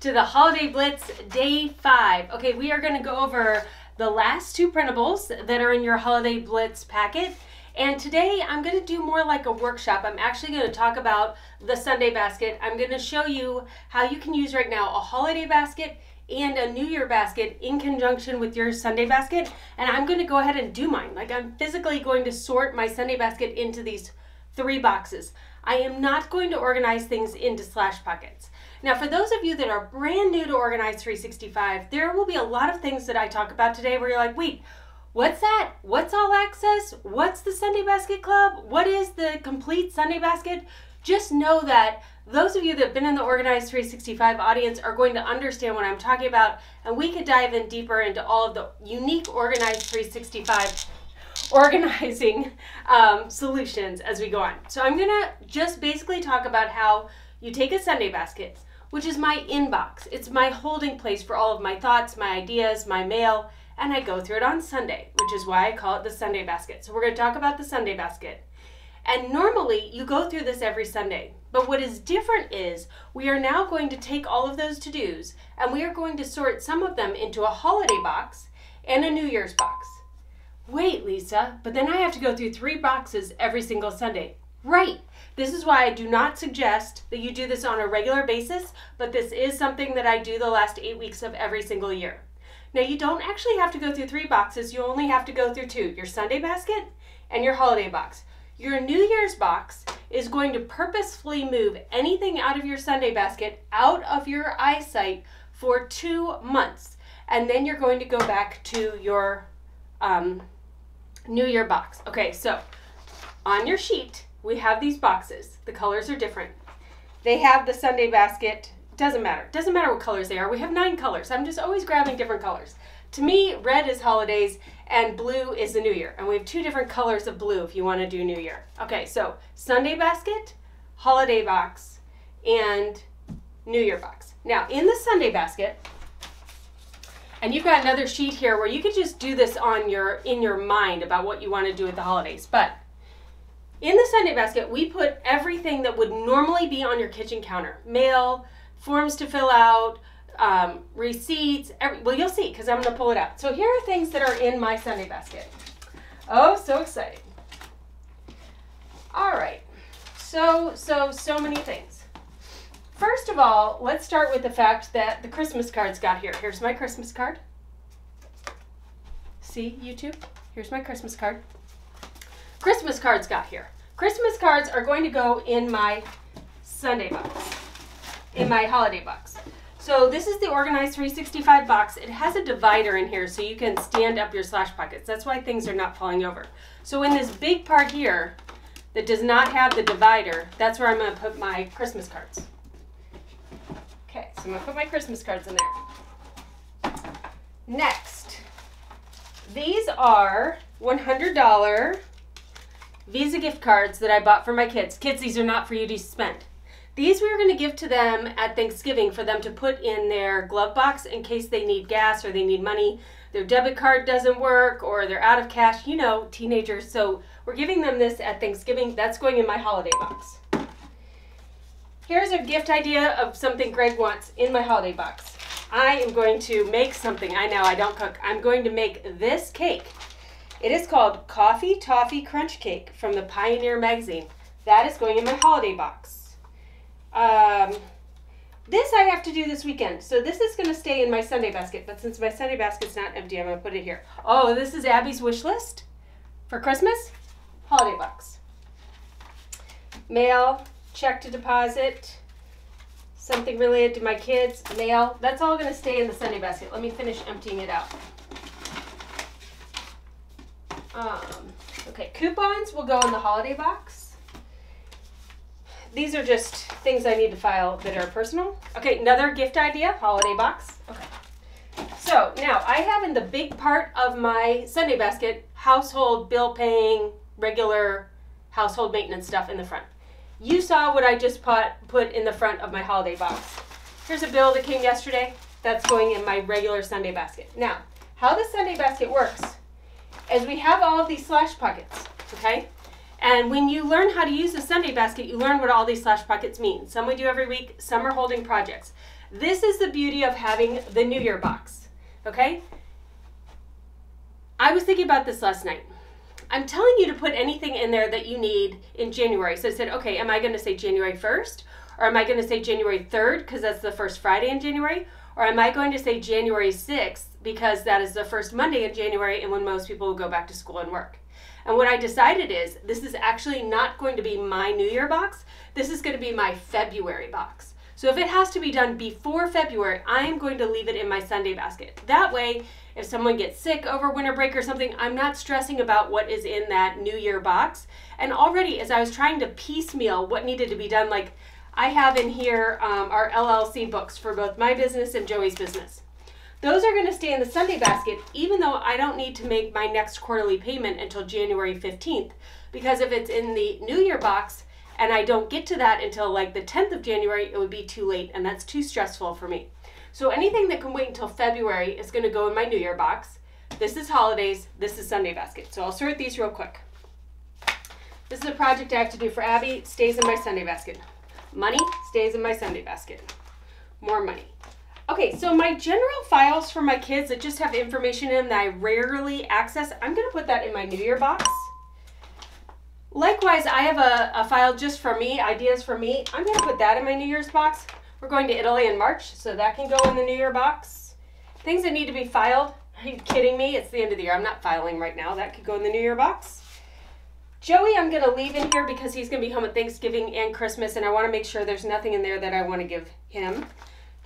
to the Holiday Blitz Day 5. Okay, we are going to go over the last two printables that are in your Holiday Blitz packet. And today I'm going to do more like a workshop. I'm actually going to talk about the Sunday basket. I'm going to show you how you can use right now a holiday basket and a New Year basket in conjunction with your Sunday basket. And I'm going to go ahead and do mine. Like I'm physically going to sort my Sunday basket into these three boxes. I am not going to organize things into slash pockets. Now, for those of you that are brand new to Organize 365, there will be a lot of things that I talk about today where you're like, wait, what's that? What's all access? What's the Sunday Basket Club? What is the complete Sunday Basket? Just know that those of you that have been in the Organize 365 audience are going to understand what I'm talking about, and we could dive in deeper into all of the unique Organize 365 organizing um, solutions as we go on. So I'm to just basically talk about how you take a Sunday basket, which is my inbox. It's my holding place for all of my thoughts, my ideas, my mail, and I go through it on Sunday, which is why I call it the Sunday basket. So we're going to talk about the Sunday basket. And normally you go through this every Sunday. But what is different is we are now going to take all of those to dos and we are going to sort some of them into a holiday box and a New Year's box. Wait, Lisa, but then I have to go through three boxes every single Sunday. Right. This is why I do not suggest that you do this on a regular basis, but this is something that I do the last eight weeks of every single year. Now, you don't actually have to go through three boxes, you only have to go through two your Sunday basket and your holiday box. Your New Year's box is going to purposefully move anything out of your Sunday basket out of your eyesight for two months. And then you're going to go back to your um, New Year box. Okay, so on your sheet, we have these boxes. The colors are different. They have the Sunday basket. Doesn't matter. Doesn't matter what colors they are. We have nine colors. I'm just always grabbing different colors. To me, red is holidays and blue is the new year. And we have two different colors of blue if you want to do new year. Okay, so Sunday basket, holiday box, and new year box. Now, in the Sunday basket, and you've got another sheet here where you could just do this on your in your mind about what you want to do with the holidays. But in the Sunday basket, we put everything that would normally be on your kitchen counter. Mail, forms to fill out, um, receipts, every, well you'll see because I'm going to pull it out. So here are things that are in my Sunday basket. Oh, so exciting. All right. So, so, so many things. First of all, let's start with the fact that the Christmas cards got here. Here's my Christmas card. See, YouTube? Here's my Christmas card. Christmas cards got here. Christmas cards are going to go in my Sunday box, in my holiday box. So this is the Organized 365 box. It has a divider in here so you can stand up your slash pockets. That's why things are not falling over. So in this big part here that does not have the divider, that's where I'm going to put my Christmas cards. Okay, so I'm gonna put my Christmas cards in there. Next, these are $100 Visa gift cards that I bought for my kids. Kids, these are not for you to spend. These we are going to give to them at Thanksgiving for them to put in their glove box in case they need gas or they need money. Their debit card doesn't work or they're out of cash. You know, teenagers. So we're giving them this at Thanksgiving. That's going in my holiday box. Here's a gift idea of something Greg wants in my holiday box. I am going to make something. I know I don't cook. I'm going to make this cake. It is called Coffee Toffee Crunch Cake from the Pioneer magazine. That is going in my holiday box. Um, this I have to do this weekend. So this is going to stay in my Sunday basket. But since my Sunday basket's not empty, I'm going to put it here. Oh, this is Abby's wish list for Christmas. Holiday box. Mail, check to deposit, something related to my kids, mail. That's all going to stay in the Sunday basket. Let me finish emptying it out. Um, okay, coupons will go in the holiday box. These are just things I need to file that are personal. Okay, another gift idea, holiday box. Okay. So now I have in the big part of my Sunday basket household bill paying, regular household maintenance stuff in the front. You saw what I just put, put in the front of my holiday box. Here's a bill that came yesterday. That's going in my regular Sunday basket. Now, how the Sunday basket works is we have all of these slash pockets, okay? And when you learn how to use the Sunday basket, you learn what all these slash pockets mean. Some we do every week, some are holding projects. This is the beauty of having the New Year box, okay? I was thinking about this last night. I'm telling you to put anything in there that you need in January. So I said, okay, am I going to say January 1st? Or am I going to say January 3rd because that's the first Friday in January? Or am I going to say January 6th because that is the first Monday in January and when most people will go back to school and work? And what I decided is this is actually not going to be my New Year box. This is going to be my February box. So if it has to be done before February, I am going to leave it in my Sunday basket. That way, if someone gets sick over winter break or something, I'm not stressing about what is in that New Year box. And already, as I was trying to piecemeal what needed to be done, like I have in here um, our LLC books for both my business and Joey's business. Those are going to stay in the Sunday basket, even though I don't need to make my next quarterly payment until January 15th. Because if it's in the New Year box and I don't get to that until like the 10th of January, it would be too late, and that's too stressful for me. So anything that can wait until February is going to go in my New Year box. This is holidays, this is Sunday basket. So I'll sort these real quick. This is a project I have to do for Abby, stays in my Sunday basket. Money stays in my Sunday basket. More money. Okay, so my general files for my kids that just have information in them that I rarely access, I'm going to put that in my New Year box. Likewise, I have a, a file just for me, ideas for me. I'm going to put that in my New Year's box. We're going to Italy in March, so that can go in the New Year box. Things that need to be filed. Are you kidding me? It's the end of the year. I'm not filing right now. That could go in the New Year box. Joey, I'm going to leave in here because he's going to be home at Thanksgiving and Christmas, and I want to make sure there's nothing in there that I want to give him.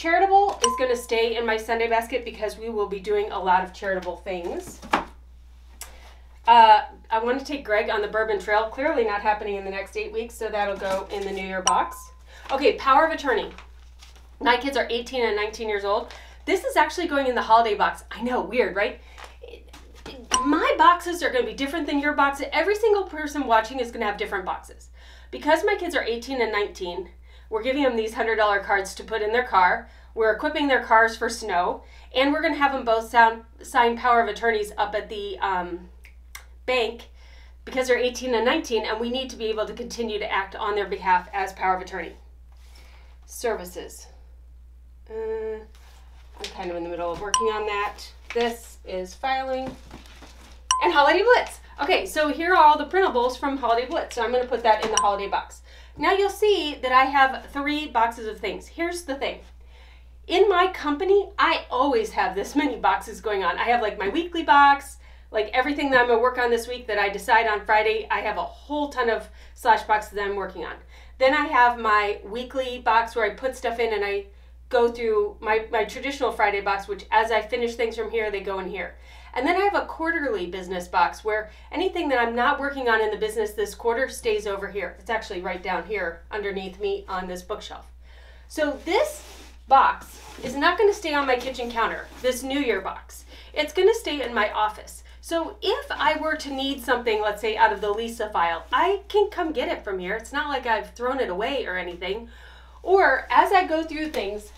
Charitable is going to stay in my Sunday basket because we will be doing a lot of charitable things. Uh, I want to take Greg on the Bourbon Trail. Clearly not happening in the next eight weeks, so that'll go in the New Year box. Okay, power of attorney. My kids are 18 and 19 years old. This is actually going in the holiday box. I know, weird, right? my boxes are going to be different than your boxes. Every single person watching is going to have different boxes. Because my kids are 18 and 19, we're giving them these $100 cards to put in their car. We're equipping their cars for snow. And we're going to have them both sound, sign power of attorneys up at the um, bank because they're 18 and 19, and we need to be able to continue to act on their behalf as power of attorney. Services. Uh, I'm kind of in the middle of working on that. This is filing and Holiday Blitz. Okay, so here are all the printables from Holiday Blitz. So I'm going to put that in the holiday box. Now you'll see that I have three boxes of things. Here's the thing. In my company, I always have this many boxes going on. I have like my weekly box, like everything that I'm gonna work on this week that I decide on Friday, I have a whole ton of slash boxes that I'm working on. Then I have my weekly box where I put stuff in and I go through my, my traditional Friday box, which as I finish things from here, they go in here. And then I have a quarterly business box where anything that I'm not working on in the business this quarter stays over here. It's actually right down here underneath me on this bookshelf. So this box is not going to stay on my kitchen counter, this New Year box. It's going to stay in my office. So if I were to need something, let's say out of the Lisa file, I can come get it from here. It's not like I've thrown it away or anything. Or as I go through things,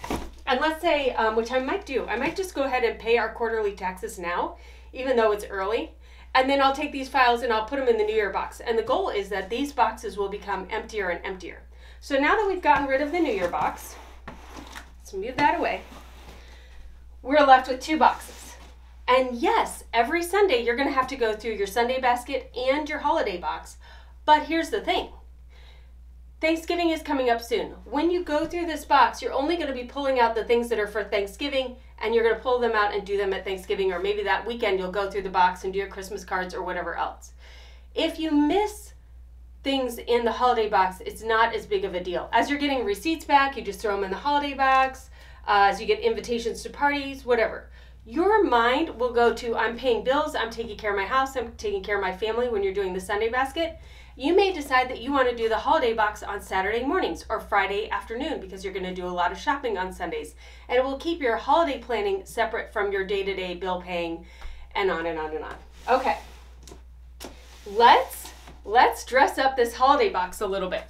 and let's say, um, which I might do, I might just go ahead and pay our quarterly taxes now, even though it's early. And then I'll take these files and I'll put them in the New Year box. And the goal is that these boxes will become emptier and emptier. So now that we've gotten rid of the New Year box, let's move that away. We're left with two boxes. And yes, every Sunday you're going to have to go through your Sunday basket and your holiday box. But here's the thing Thanksgiving is coming up soon. When you go through this box, you're only going to be pulling out the things that are for Thanksgiving and you're going to pull them out and do them at Thanksgiving or maybe that weekend you'll go through the box and do your Christmas cards or whatever else. If you miss things in the holiday box, it's not as big of a deal. As you're getting receipts back, you just throw them in the holiday box. Uh, as you get invitations to parties, whatever. Your mind will go to I'm paying bills, I'm taking care of my house, I'm taking care of my family when you're doing the Sunday basket you may decide that you want to do the holiday box on Saturday mornings or Friday afternoon because you're going to do a lot of shopping on Sundays. And it will keep your holiday planning separate from your day to day bill paying and on and on and on. Okay. Let's let's dress up this holiday box a little bit.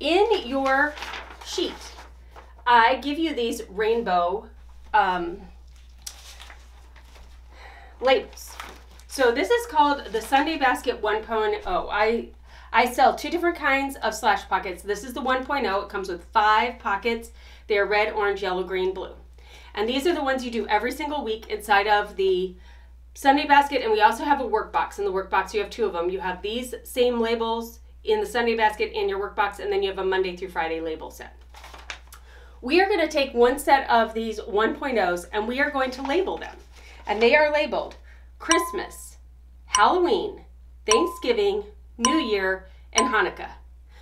In your sheet, I give you these rainbow um, labels. So this is called the Sunday Basket 1.0. I I sell two different kinds of slash pockets. This is the 1.0. It comes with five pockets. They are red, orange, yellow, green, blue. And these are the ones you do every single week inside of the Sunday basket. And we also have a workbox. In the workbox, you have two of them. You have these same labels in the Sunday basket in your workbox, and then you have a Monday through Friday label set. We are going to take one set of these 1.0s and we are going to label them. And they are labeled Christmas, Halloween, Thanksgiving, New Year, and Hanukkah.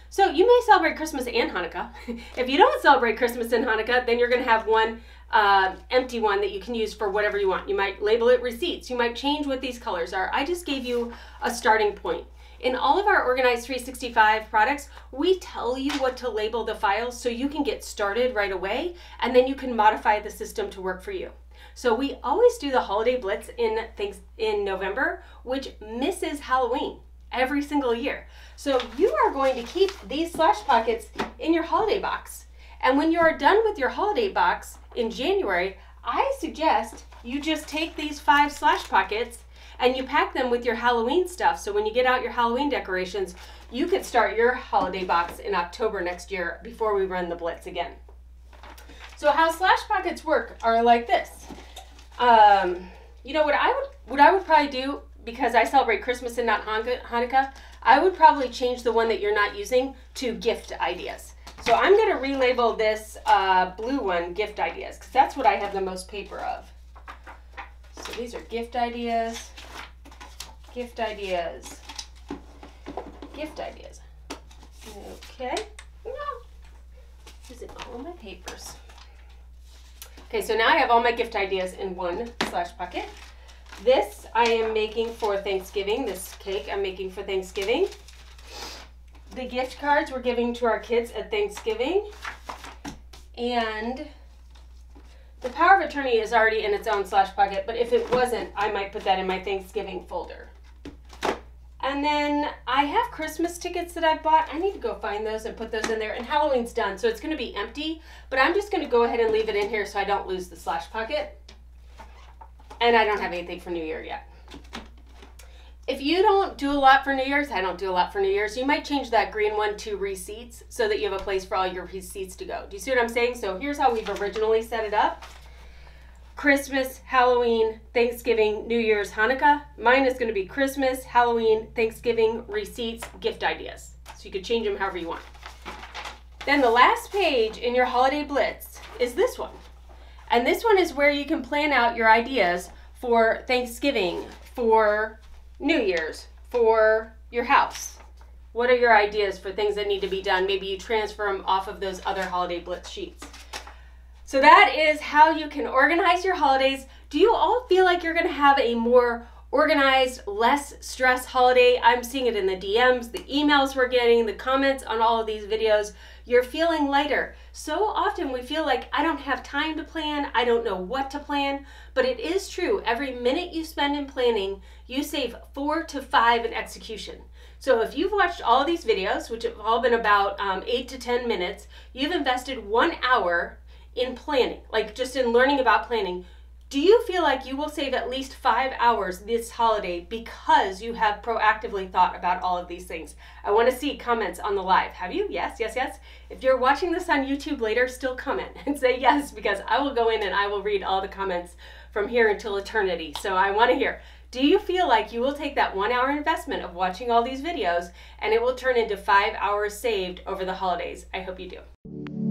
So you may celebrate Christmas and Hanukkah. if you don't celebrate Christmas and Hanukkah, then you're going to have one uh, empty one that you can use for whatever you want. You might label it receipts. You might change what these colors are. I just gave you a starting point. In all of our Organized 365 products, we tell you what to label the files so you can get started right away and then you can modify the system to work for you. So we always do the holiday blitz in things in November, which misses Halloween every single year. So you are going to keep these slash pockets in your holiday box. And when you are done with your holiday box in January, I suggest you just take these five slash pockets and you pack them with your Halloween stuff. So when you get out your Halloween decorations, you could start your holiday box in October next year before we run the blitz again. So how slash pockets work are like this. Um, you know what I would what I would probably do because I celebrate Christmas and not Hanukkah. I would probably change the one that you're not using to gift ideas. So I'm going to relabel this uh, blue one gift ideas because that's what I have the most paper of. So these are gift ideas, gift ideas, gift ideas. Okay. No. Using all my papers. Okay, so now I have all my gift ideas in one slash pocket. This I am making for Thanksgiving. This cake I'm making for Thanksgiving. The gift cards we're giving to our kids at Thanksgiving. And the power of attorney is already in its own slash pocket, but if it wasn't, I might put that in my Thanksgiving folder. And then I have Christmas tickets that I've bought. I need to go find those and put those in there. And Halloween's done, so it's going to be empty. But I'm just going to go ahead and leave it in here so I don't lose the slash pocket. And I don't have anything for New Year yet. If you don't do a lot for New Year's, I don't do a lot for New Year's, you might change that green one to receipts so that you have a place for all your receipts to go. Do you see what I'm saying? So here's how we've originally set it up. Christmas, Halloween, Thanksgiving, New Year's, Hanukkah. Mine is going to be Christmas, Halloween, Thanksgiving, receipts, gift ideas. So you can change them however you want. Then the last page in your holiday blitz is this one. And this one is where you can plan out your ideas for Thanksgiving, for New Year's for your house. What are your ideas for things that need to be done? Maybe you transfer them off of those other holiday blitz sheets. So that is how you can organize your holidays. Do you all feel like you're going to have a more organized, less stress holiday? I'm seeing it in the DMs, the emails we're getting, the comments on all of these videos. You're feeling lighter. So often we feel like I don't have time to plan, I don't know what to plan, but it is true. Every minute you spend in planning, you save four to five in execution. So if you've watched all these videos, which have all been about um, eight to 10 minutes, you've invested one hour in planning, like just in learning about planning. Do you feel like you will save at least five hours this holiday because you have proactively thought about all of these things? I want to see comments on the live. Have you? Yes, yes, yes. If you're watching this on YouTube later, still comment and say yes because I will go in and I will read all the comments from here until eternity. So I want to hear. Do you feel like you will take that one hour investment of watching all these videos and it will turn into five hours saved over the holidays? I hope you do.